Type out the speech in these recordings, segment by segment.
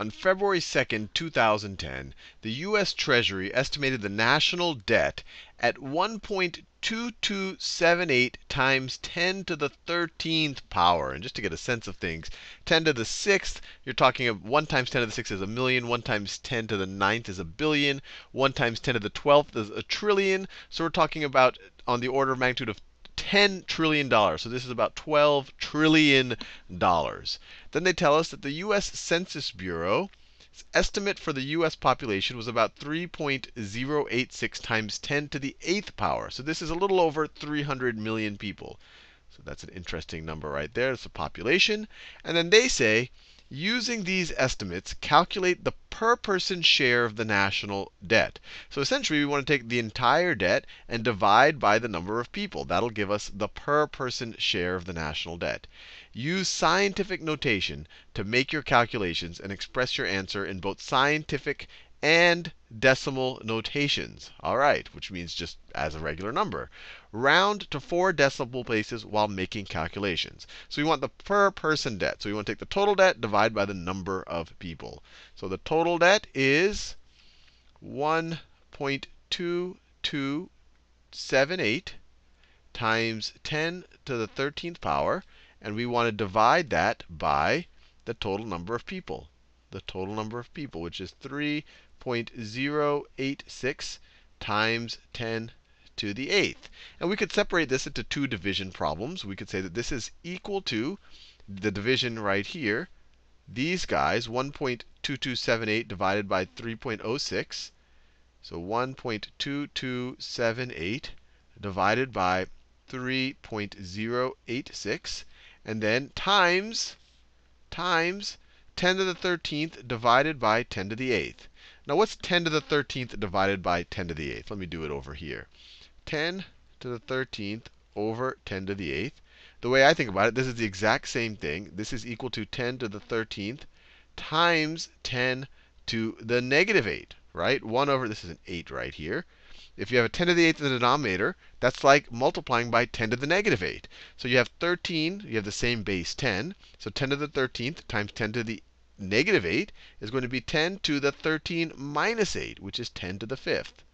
On February 2nd, 2010, the US Treasury estimated the national debt at 1.2278 times 10 to the 13th power. And just to get a sense of things, 10 to the 6th, you're talking of 1 times 10 to the 6th is a million, 1 times 10 to the 9th is a billion, 1 times 10 to the 12th is a trillion. So we're talking about on the order of magnitude of $10 trillion. So this is about $12 trillion. Then they tell us that the US Census Bureau estimate for the US population was about 3.086 times 10 to the 8th power. So this is a little over 300 million people. So that's an interesting number right there. It's the population. And then they say using these estimates, calculate the per person share of the national debt. So essentially, we want to take the entire debt and divide by the number of people. That'll give us the per person share of the national debt. Use scientific notation to make your calculations and express your answer in both scientific and decimal notations. All right, which means just as a regular number. Round to four decimal places while making calculations. So we want the per person debt. So we want to take the total debt, divide by the number of people. So the total debt is 1.2278 times 10 to the 13th power. And we want to divide that by the total number of people. The total number of people, which is 3 0.086 times 10 to the eighth. And we could separate this into two division problems. We could say that this is equal to the division right here, these guys, 1.2278 divided by 3.06. So 1.2278 divided by 3.086. And then times, times 10 to the 13th divided by 10 to the 8th. Now, what's 10 to the 13th divided by 10 to the 8th? Let me do it over here. 10 to the 13th over 10 to the 8th. The way I think about it, this is the exact same thing. This is equal to 10 to the 13th times 10 to the negative 8, right? 1 over, this is an 8 right here. If you have a 10 to the 8th in the denominator, that's like multiplying by 10 to the negative 8. So you have 13, you have the same base 10. So 10 to the 13th times 10 to the negative 8 is going to be 10 to the 13 minus 8, which is 10 to the fifth.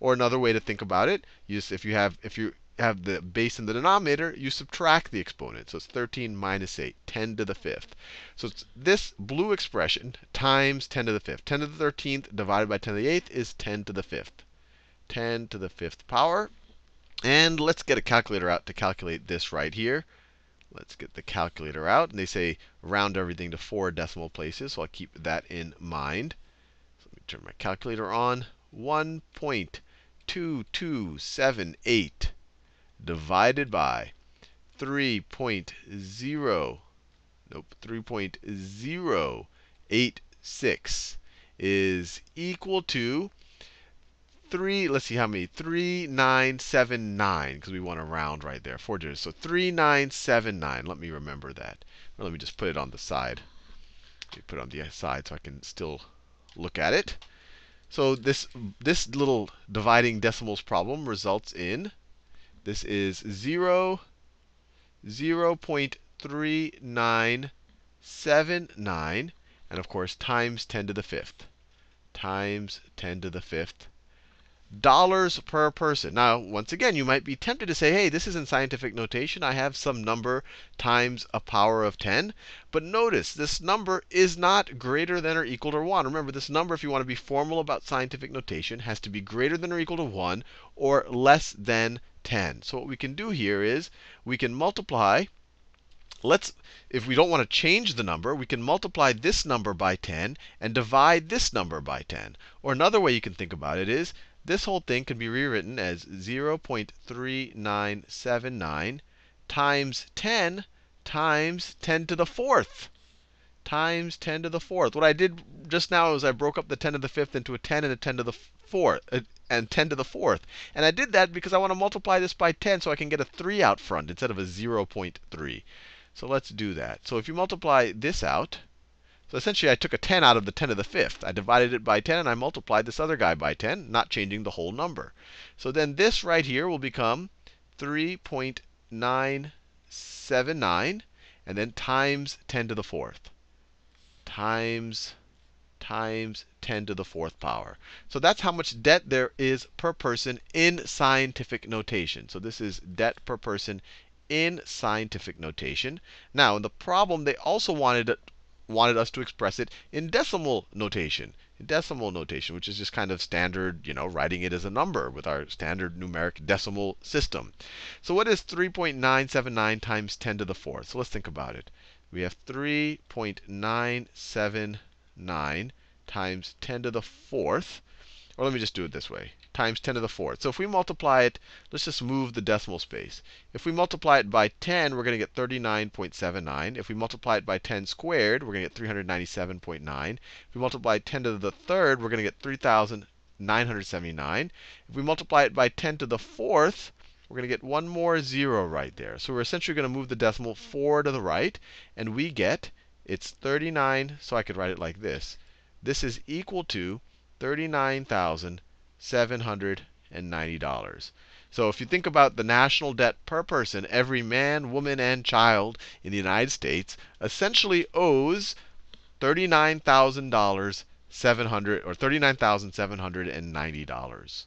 Or another way to think about it, if you have if you have the base in the denominator, you subtract the exponent. So it's 13 minus 8, 10 to the fifth. So it's this blue expression times 10 to the fifth. 10 to the 13th divided by 10 to the 8th is 10 to the fifth. 10 to the fifth power. And let's get a calculator out to calculate this right here. Let's get the calculator out. And they say round everything to four decimal places. So I'll keep that in mind. So let me turn my calculator on. 1.2278 divided by 3.0, nope, 3.086 is equal to 3, let's see how many, 3979, because we want to round right there, four digits. So 3979, let me remember that. Or let me just put it on the side. Let me put it on the side so I can still look at it. So this, this little dividing decimals problem results in, this is 0, 0 0.3979, and of course times 10 to the fifth, times 10 to the fifth dollars per person. Now, once again, you might be tempted to say, hey, this isn't scientific notation. I have some number times a power of 10. But notice, this number is not greater than or equal to 1. Remember, this number, if you want to be formal about scientific notation, has to be greater than or equal to 1 or less than 10. So what we can do here is we can multiply let's if we don't want to change the number, we can multiply this number by 10 and divide this number by 10. Or another way you can think about it is this whole thing can be rewritten as 0.3979 times 10 times 10 to the fourth times 10 to the fourth. What I did just now is I broke up the 10 to the fifth into a 10 and a 10 to the fourth, uh, and 10 to the fourth. And I did that because I want to multiply this by 10 so I can get a 3 out front instead of a 0.3. So let's do that. So if you multiply this out, so essentially, I took a 10 out of the 10 to the fifth. I divided it by 10, and I multiplied this other guy by 10, not changing the whole number. So then this right here will become 3.979, and then times 10 to the fourth. Times times 10 to the fourth power. So that's how much debt there is per person in scientific notation. So this is debt per person in scientific notation. Now, in the problem, they also wanted wanted us to express it in decimal notation. In decimal notation, which is just kind of standard, you know, writing it as a number with our standard numeric decimal system. So what is 3.979 times 10 to the fourth? So let's think about it. We have 3.979 times 10 to the fourth. Or let me just do it this way times 10 to the fourth. So if we multiply it, let's just move the decimal space. If we multiply it by 10, we're going to get 39.79. If we multiply it by 10 squared, we're going to get 397.9. If we multiply 10 to the third, we're going to get 3,979. If we multiply it by 10 to the fourth, we're going to get one more zero right there. So we're essentially going to move the decimal 4 to the right, and we get it's 39. So I could write it like this. This is equal to 39,000. $790. So if you think about the national debt per person, every man, woman, and child in the United States essentially owes $39,000 700 or $39,790.